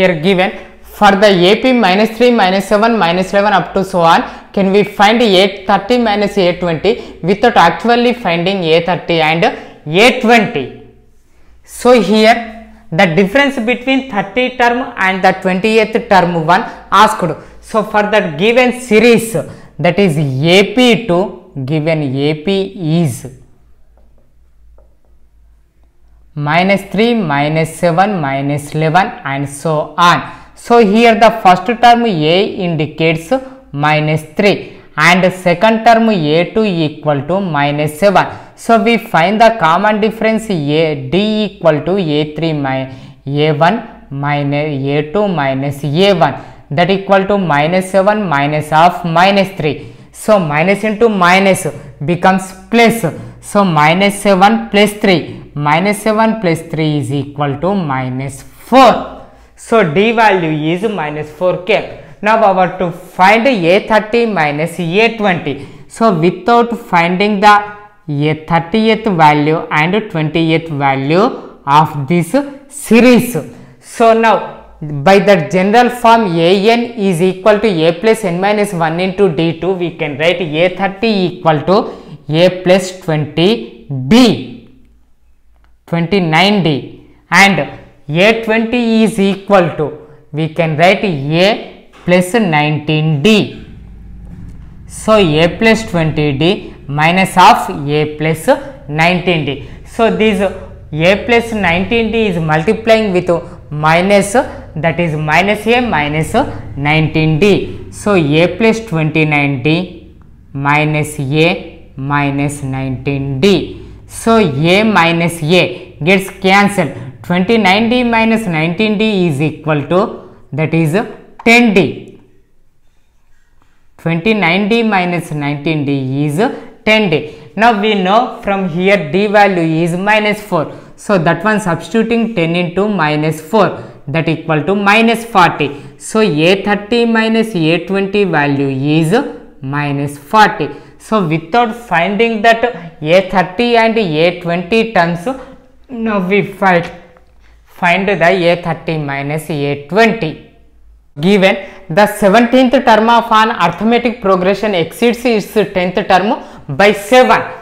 here given. For the AP minus 3 minus 7 minus 11 up to so on can we find A30 minus A20 without actually finding A30 and A20 so here the difference between 30 term and the 20th term one asked. So for that given series that is AP2 given AP is minus 3 minus 7 minus 11 and so on. So here the first term a indicates minus 3 and second term a2 equal to minus 7 so we find the common difference a d equal to a3 minus a1 minus a2 minus a1 that equal to minus 7 minus of minus 3 so minus into minus becomes plus. So minus 7 plus 3 minus 7 plus 3 is equal to minus 4 so d value is minus 4k now our to find a30 minus a20 so without finding the a 30th value and 20th value of this series. So now by the general form an is equal to a plus n minus 1 into d2 we can write a30 equal to a plus 20d 29d and a20 is equal to we can write a plus 19d so a plus 20d minus of a plus 19d so this a plus 19d is multiplying with minus that is minus a minus 19d so a plus 29d minus a minus 19d so a minus a gets cancelled. 29d minus 19d is equal to that is 10d 29d minus 19d is 10d now we know from here d value is minus 4 so that one substituting 10 into minus 4 that equal to minus 40 so a30 minus a20 value is minus 40 so without finding that a30 and a20 terms now we find find the a30 minus a20 given the 17th term of an arithmetic progression exceeds its 10th term by 7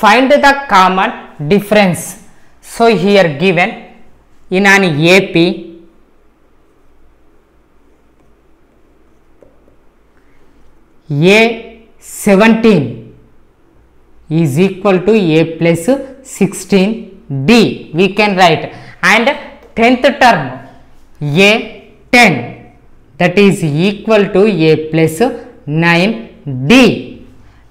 find the common difference. So here given in an ap a 17 is equal to a plus 16 d. We can write. And 10th term a 10 that is equal to a plus 9 d.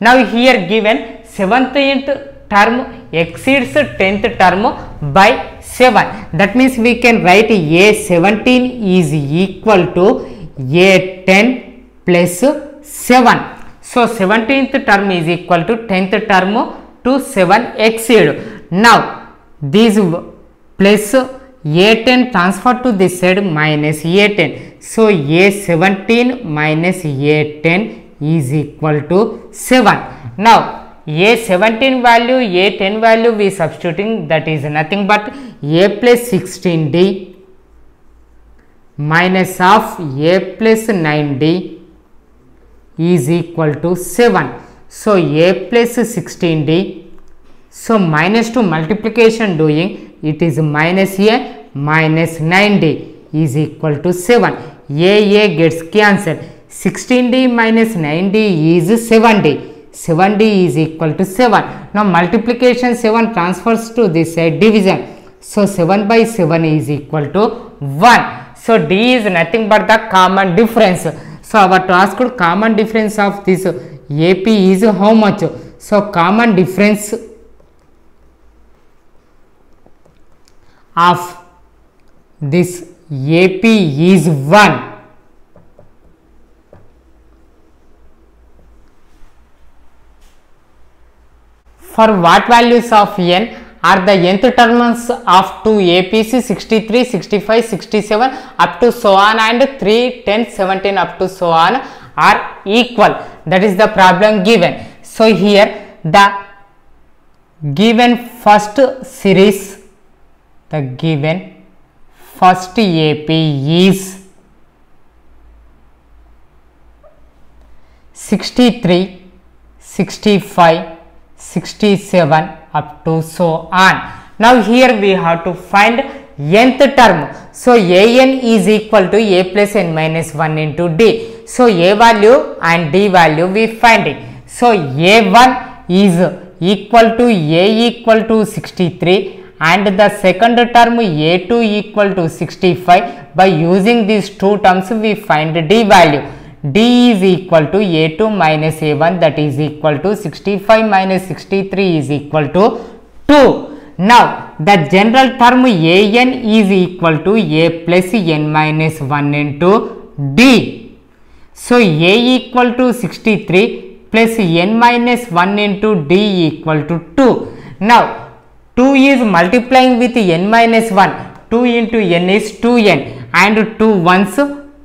Now here given 17th term exceeds 10th term by 7 that means we can write a 17 is equal to a 10 plus 7 so 17th term is equal to 10th term to 7 exceed now these plus a10 transfer to this side minus a10 so a17 minus a10 is equal to 7 now a17 value a10 value we substituting that is nothing but a plus 16d minus of a plus 9d is equal to 7 so a plus 16d so 2 multiplication doing it is minus a minus 9d is equal to 7 a a gets cancelled. 16d minus 9d is 7d 7d is equal to 7 now multiplication 7 transfers to this side division. So 7 by 7 is equal to 1 so d is nothing but the common difference so our task common difference of this. Ap is how much? So common difference of this ap is 1 for what values of n are the nth terms of two APs 63, 65, 67 up to so on and 3, 10, 17 up to so on are equal. That is the problem given. So, here the given first series, the given first AP is 63, 65, 67 up to so on. Now here we have to find nth term. So an is equal to a plus n minus 1 into d. So a value and d value we finding. So a1 is equal to a equal to 63 and the second term a2 equal to 65 by using these two terms we find d value d is equal to a2 minus a1 that is equal to 65 minus 63 is equal to 2 now the general term an is equal to a plus n minus 1 into d. So a equal to 63 plus n minus 1 into d equal to 2 now 2 is multiplying with n minus 1 2 into n is 2n and 2 ones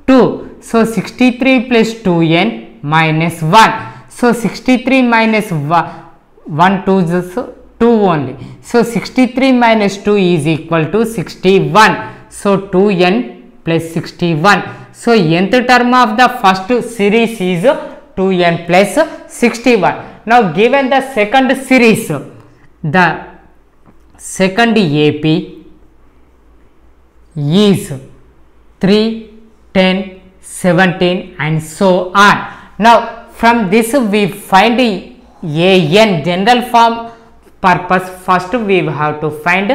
2 so 63 plus 2n minus 1 so 63 minus 1 1 2 is 2 only. So 63 minus 2 is equal to 61 so 2n plus 61 so nth term of the first series is 2n plus 61 now given the second series the second AP is 3, 10, 17 and so on. Now from this we find AN general form purpose first we have to find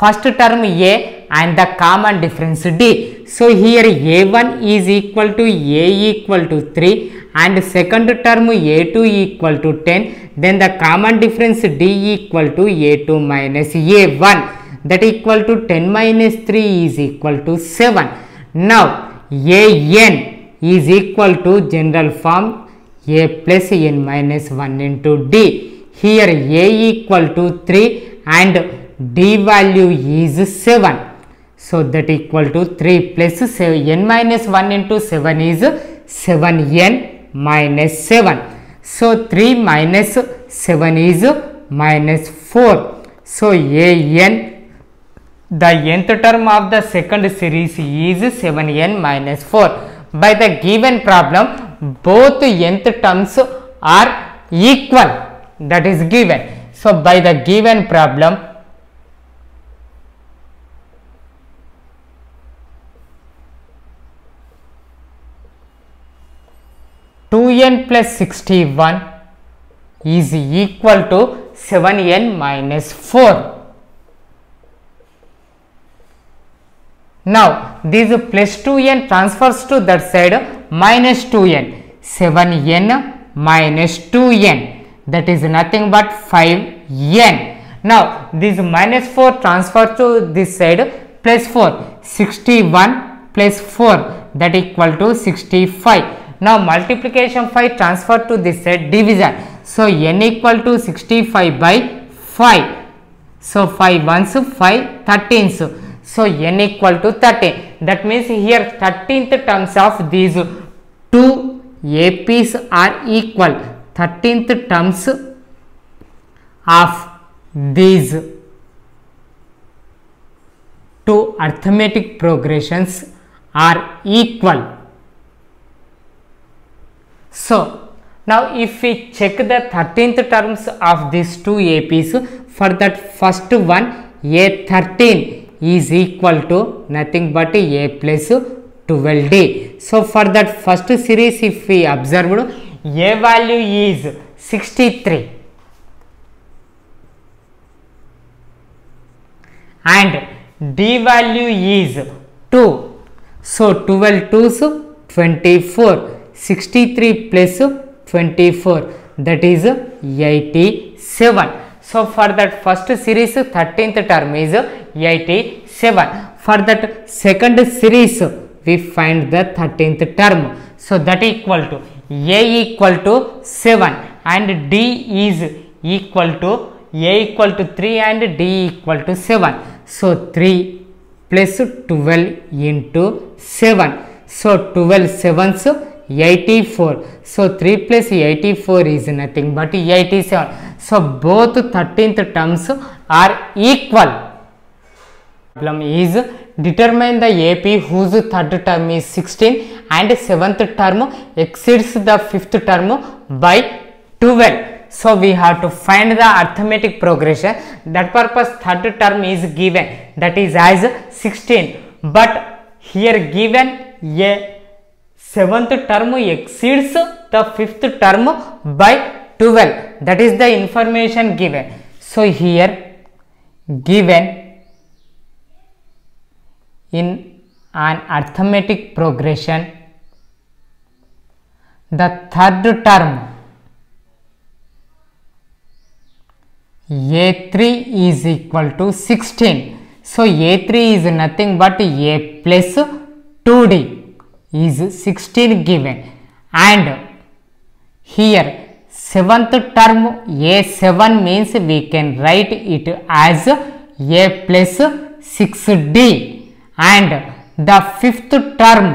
first term A and the common difference D. So here A1 is equal to A equal to 3 and second term A2 equal to 10 then the common difference D equal to A2 minus A1 that equal to 10 minus 3 is equal to 7. Now AN is equal to general form A plus N minus 1 into D. Here A equal to 3 and D value is 7. So that equal to 3 plus 7, n minus 1 into 7 is 7n minus 7. So 3 minus 7 is minus 4. So an the nth term of the second series is 7n minus 4. By the given problem both nth terms are equal that is given. So by the given problem 2n plus 61 is equal to 7n minus 4. Now this plus 2n transfers to that side minus 2n 7n minus 2n that is nothing but 5n. Now this minus 4 transfers to this side plus 4 61 plus 4 that equal to 65 now multiplication 5 transfer to this side division. So n equal to 65 by 5. So 5 ones 5 13s. So n equal to 13. That means here 13th terms of these two APs are equal. 13th terms of these two arithmetic progressions are equal so, now if we check the 13th terms of these two APs, for that first one A13 is equal to nothing but A plus 12D. So, for that first series if we observed A value is 63 and D value is 2. So, 12 2s 24 63 plus 24 that is 87. So, for that first series 13th term is 87. For that second series we find the 13th term. So, that equal to A equal to 7 and D is equal to A equal to 3 and D equal to 7. So, 3 plus 12 into 7. So, 12 sevens 84. So 3 plus 84 is nothing but 87. So both 13th terms are equal. Problem is determine the AP whose third term is 16 and seventh term exceeds the fifth term by 12. So we have to find the arithmetic progression. That purpose third term is given that is as 16. But here given a seventh term exceeds the fifth term by 12. That is the information given. So here given in an arithmetic progression the third term a3 is equal to 16 so a3 is nothing but a plus 2d is 16 given. And here seventh term a7 means we can write it as a plus 6d and the fifth term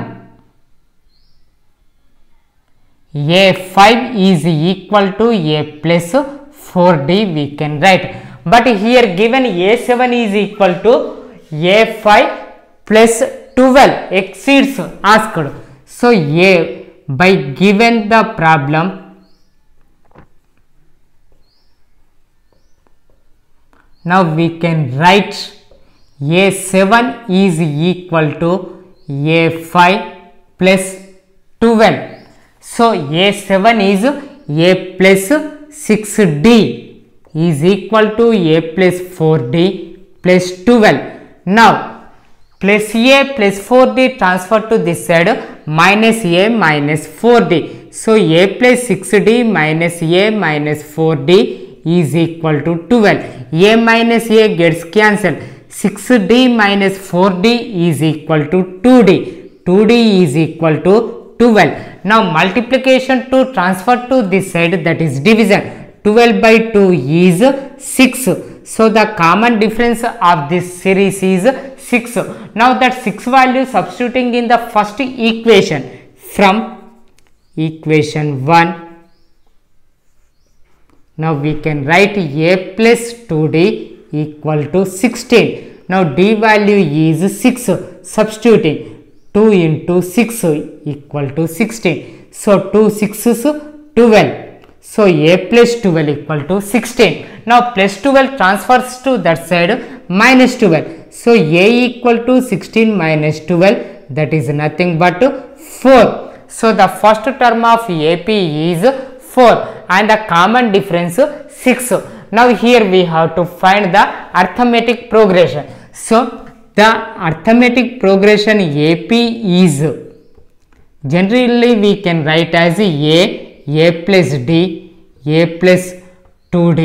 a5 is equal to a plus 4d we can write. But here given a7 is equal to a5 plus 12 exceeds asked. So a by given the problem now we can write a7 is equal to a5 plus 12 so a7 is a plus 6d is equal to a plus 4d plus 12 now plus a plus 4d transfer to this side minus a minus 4d so a plus 6d minus a minus 4d is equal to 12 a minus a gets cancelled. 6d minus 4d is equal to 2d 2d is equal to 12 now multiplication to transfer to this side that is division. 12 by 2 is 6 so the common difference of this series is 6 now that 6 value substituting in the first equation from equation 1 now we can write a plus 2d equal to 16 now d value is 6 substituting 2 into 6 equal to 16 so 2 6 is 12 so a plus 12 equal to 16 now plus 12 transfers to that side minus 12 so a equal to 16 minus 12 that is nothing but 4 so the first term of ap is 4 and the common difference 6 now here we have to find the arithmetic progression. So the arithmetic progression ap is generally we can write as a a plus d a plus 2d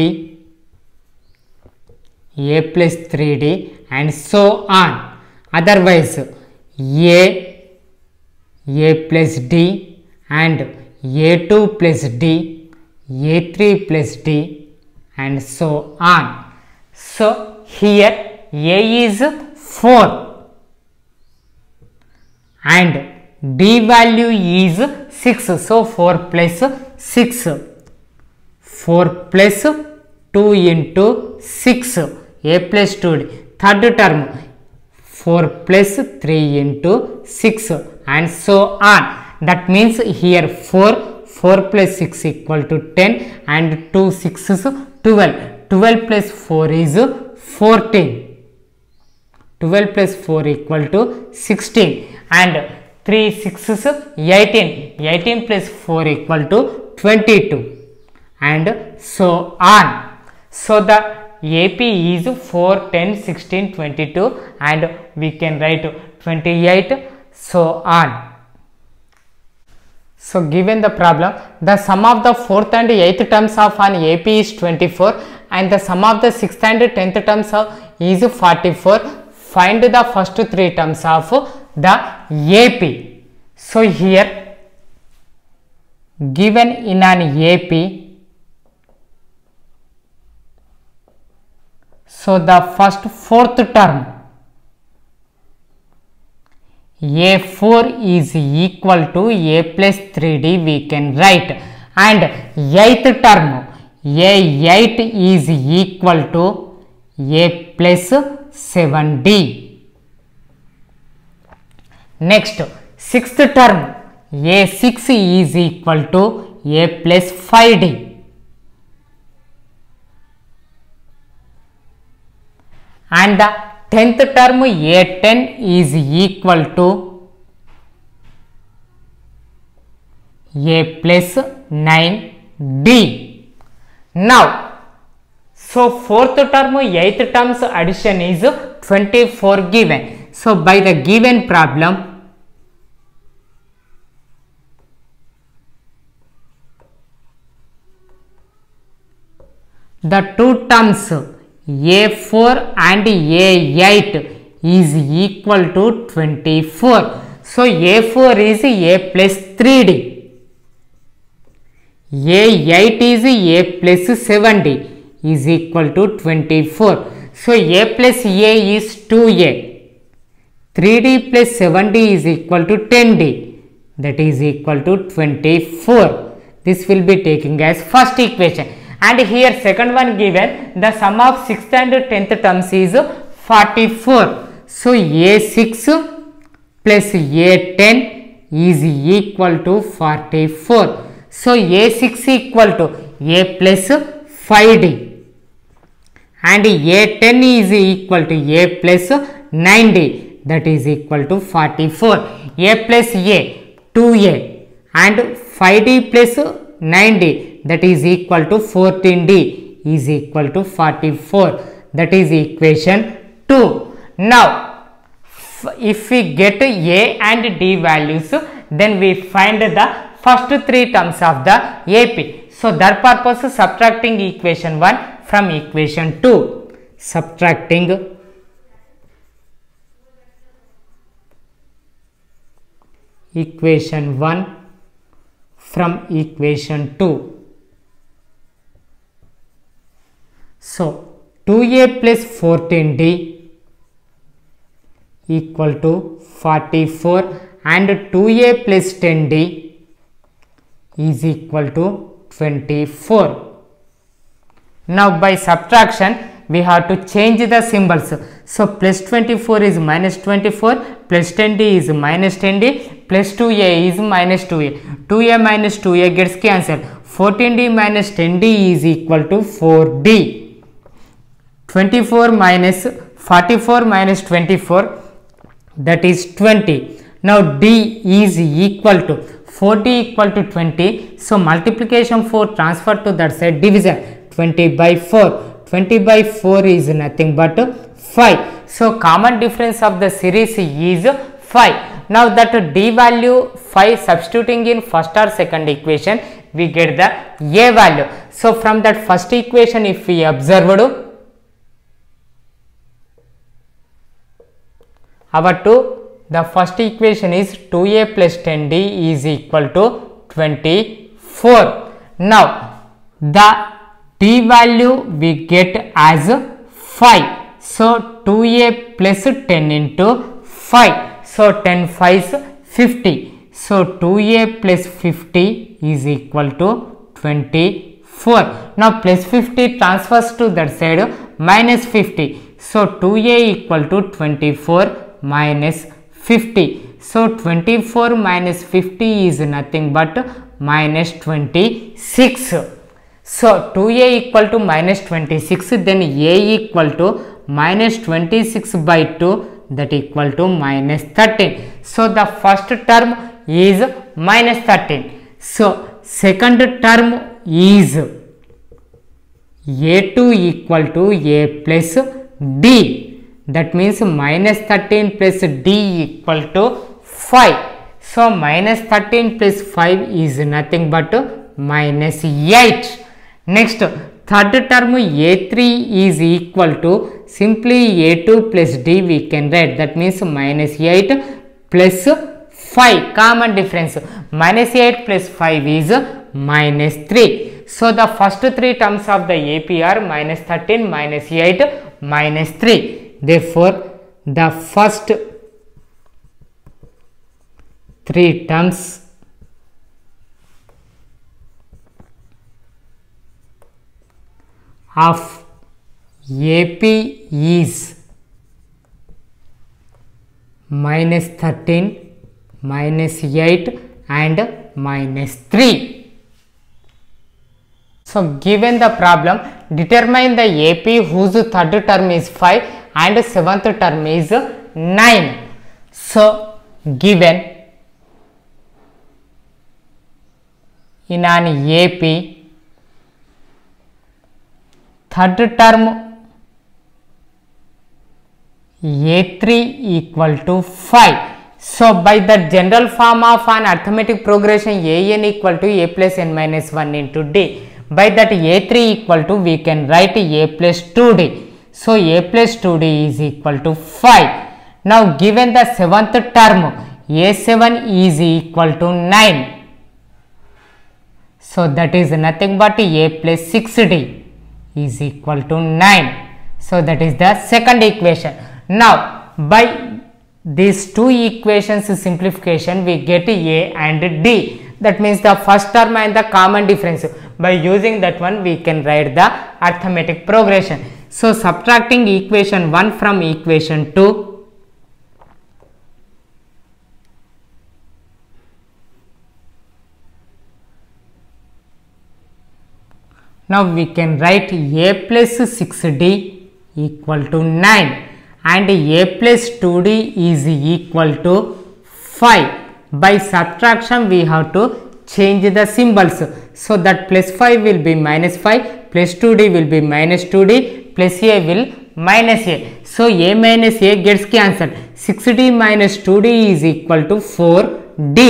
a plus 3d and so on. Otherwise a a plus d and a2 plus d a3 plus d and so on. So here a is 4 and d value is 6 so 4 plus 6 4 plus 2 into 6 a plus 2d third term 4 plus 3 into 6 and so on. That means here 4 4 plus 6 equal to 10 and 2 6 is 12 12 plus 4 is 14 12 plus 4 equal to 16 and 3 6 is 18 18 plus 4 equal to 22 and so on. So the ap is 4 10 16 22 and we can write 28 so on. So given the problem the sum of the fourth and eighth terms of an ap is 24 and the sum of the sixth and tenth terms of is 44 find the first three terms of the AP. So here given in an AP, so the first fourth term. A4 is equal to A plus 3D we can write. And eighth term. A8 is equal to A plus 7D Next, sixth term. A6 is equal to a plus 5d. And the tenth term a10 is equal to a plus 9d. Now, so fourth term, eighth terms addition is 24 given. So, by the given problem, the two terms a4 and a8 is equal to 24. So, a4 is a plus 3d, a8 is a plus 7d is equal to 24. So, a plus a is 2a, 3d plus 7d is equal to 10d that is equal to 24. This will be taking as first equation and here second one given the sum of 6th and 10th terms is 44. So, a6 plus a10 is equal to 44. So, a6 equal to a plus 5d and a10 is equal to a plus 9d that is equal to 44. a plus a 2a and 5d plus 9d that is equal to 14d is equal to 44 that is equation 2. Now, if we get a and d values then we find the first three terms of the AP. So, that purpose subtracting equation 1 from equation 2 subtracting equation 1 from equation 2. So, 2a plus 14d equal to 44 and 2a plus 10d is equal to 24. Now, by subtraction we have to change the symbols. So, plus 24 is minus 24, plus 10d is minus 10d, plus 2a is minus 2a. 2a minus 2a gets cancelled. 14d minus 10d is equal to 4d. 24 minus 44 minus 24 that is 20. Now, d is equal to 40 equal to 20. So, multiplication 4 transfer to that side division 20 by 4. 20 by 4 is nothing but 5. So, common difference of the series is 5. Now, that d value 5 substituting in first or second equation we get the a value. So, from that first equation if we observed our 2 the first equation is 2a plus 10d is equal to 24. Now, the d value we get as 5. So, 2a plus 10 into 5. So, 10 5 is 50. So, 2a plus 50 is equal to 24. Now, plus 50 transfers to that side minus 50. So, 2a equal to 24 minus 50. So, 24 minus 50 is nothing but minus 26. So, 2a equal to minus 26 then a equal to minus 26 by 2 that equal to minus 13. So, the first term is minus 13. So, second term is a2 equal to a plus d that means minus 13 plus d equal to 5. So, minus 13 plus 5 is nothing but minus 8. Next, third term a3 is equal to simply a2 plus d we can write that means minus 8 plus 5 common difference minus 8 plus 5 is minus 3. So, the first three terms of the AP are minus 13, minus 8, minus 3. Therefore, the first three terms of AP is minus 13, minus 8 and minus 3. So given the problem, determine the AP whose third term is 5 and seventh term is 9. So given in an AP third term A3 equal to 5. So by the general form of an arithmetic progression an equal to a plus n minus 1 into d. By that a3 equal to we can write a plus 2d. So a plus 2d is equal to 5. Now given the seventh term a7 is equal to 9. So that is nothing but a plus 6d is equal to 9. So that is the second equation. Now by these two equations simplification we get a and d that means the first term and the common difference by using that one we can write the arithmetic progression so subtracting equation 1 from equation 2 now we can write a plus 6d equal to 9 and a plus 2d is equal to 5 by subtraction we have to change the symbols. So that plus 5 will be minus 5 plus 2d will be minus 2d plus a will minus a. So a minus a gets cancelled. 6d minus 2d is equal to 4d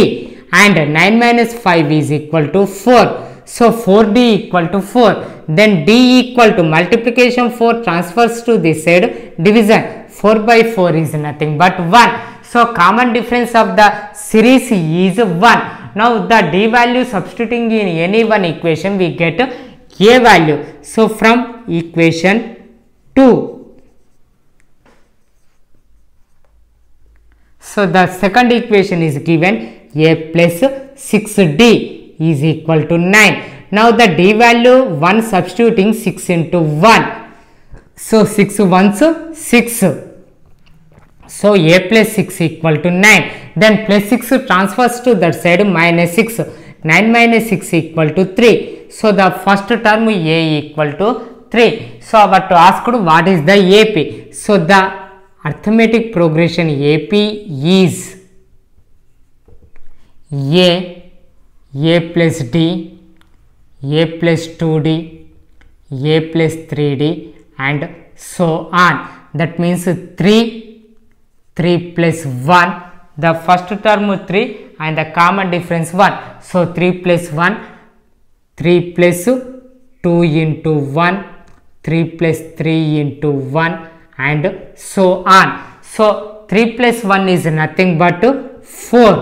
and 9 minus 5 is equal to 4 so 4d equal to 4 then d equal to multiplication 4 transfers to this side division. 4 by 4 is nothing but 1 so common difference of the series is 1 now the d value substituting in any one equation we get a value. So from equation 2 so the second equation is given a plus 6d is equal to 9 now the d value 1 substituting 6 into 1 so 6 ones 6 so a plus 6 equal to 9. Then plus 6 transfers to that side minus 6. 9 minus 6 equal to 3. So the first term a equal to 3. So our to ask what is the AP. So the arithmetic progression AP is A, A plus D, A plus 2D, A plus 3D and so on. That means 3 3 plus 1 the first term 3 and the common difference 1 so 3 plus 1 3 plus 2 into 1 3 plus 3 into 1 and so on. So 3 plus 1 is nothing but 4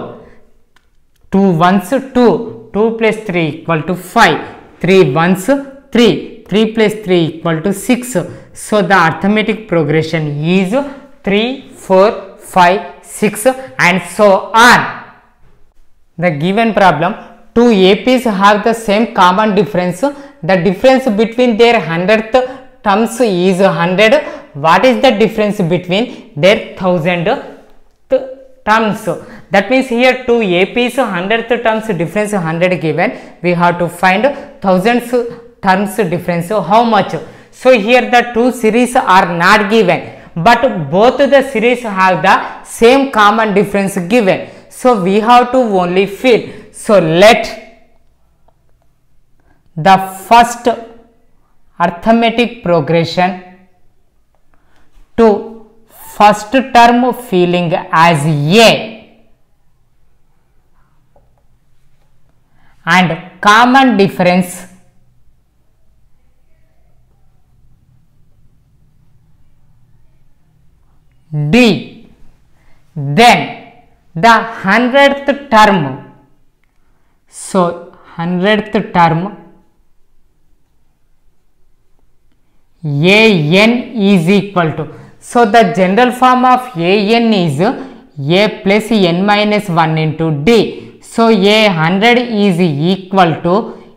2 ones 2 2 plus 3 equal to 5 3 ones 3 3 plus 3 equal to 6 so the arithmetic progression is 3 4 5 6 and so on. The given problem two APs have the same common difference the difference between their hundredth terms is 100 what is the difference between their thousand terms? That means here two APs hundredth terms difference 100 given. We have to find thousands terms difference how much? So here the two series are not given but both the series have the same common difference given. So we have to only fill. So let the first arithmetic progression to first term feeling as a and common difference D. Then the hundredth term. So hundredth term an is equal to. So the general form of an is a plus n minus 1 into d. So a 100 is equal to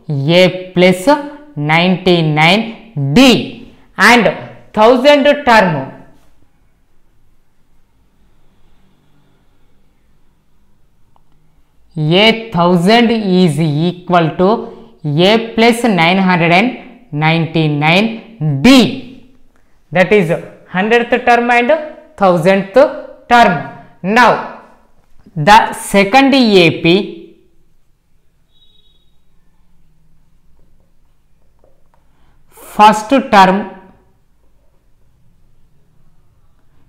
a plus 99 d. And thousand term. A thousand is equal to a plus 900 99D. That is 100th term and 1000th term. Now, the second AP, first term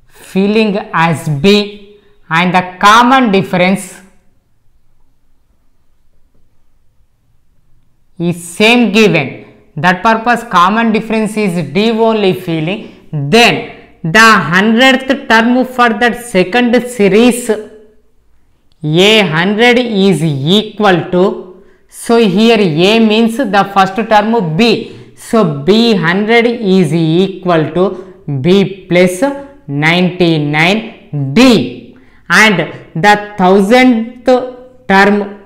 filling as B and the common difference is same given that purpose common difference is d only feeling. Then the hundredth term for that second series a hundred is equal to so here a means the first term b. So b hundred is equal to b plus 99 d. And the thousandth term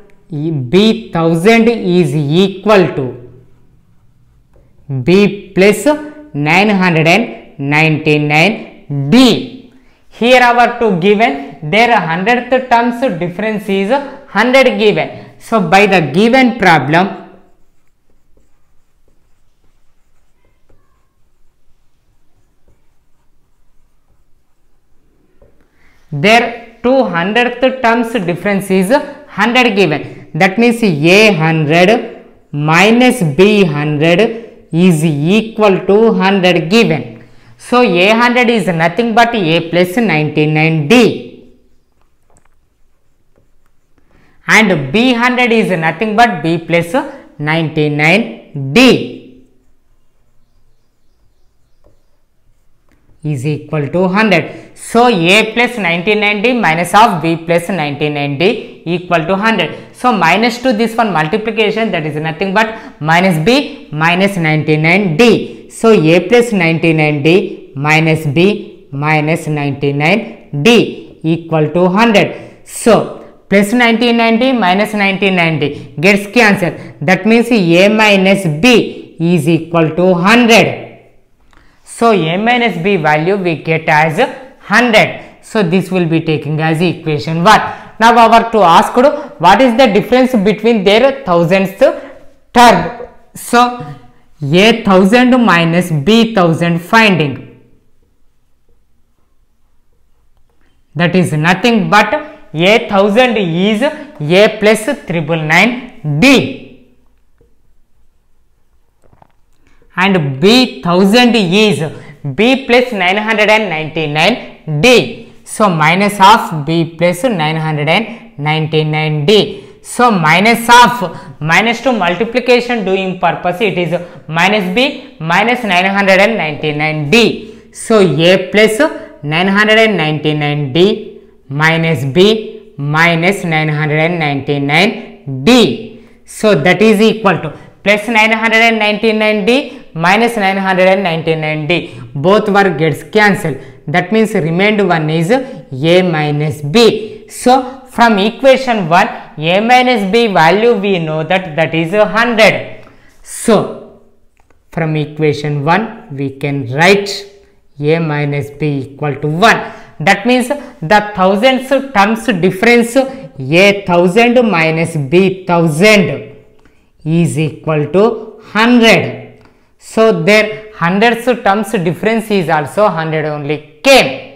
b thousand is equal to b plus 999 d. Here our two given. Their hundredth terms difference is 100 given. So by the given problem their two hundredth terms difference is 100 given. That means a 100 minus b 100 is equal to 100 given. So a 100 is nothing but a plus 99d and b 100 is nothing but b plus 99d is equal to 100. So, a plus 99d minus of b plus 99d equal to 100. So, minus to this one multiplication that is nothing but minus b minus 99d. So, a plus 99d minus b minus 99d equal to 100. So, plus 99d minus 99d gets cancelled. That means a minus b is equal to 100. So, a minus b value we get as 100. So, this will be taking as equation 1. Now, our to ask what is the difference between their thousandth term. So, a thousand minus b thousand finding. That is nothing but a thousand is a plus triple nine d and b thousand is b plus 999 d. So minus of b plus 999 d. So minus of minus to multiplication doing purpose it is minus b minus 999 d. So a plus 999 d minus b minus 999 d. So that is equal to plus 999 d minus 999 d. Both were gets cancelled. That means remained one is a minus b. So from equation 1 a minus b value we know that that is 100 so from equation 1 we can write a minus b equal to 1 that means the thousands terms difference a thousand minus b thousand is equal to 100 so their hundreds terms difference is also 100 only. Came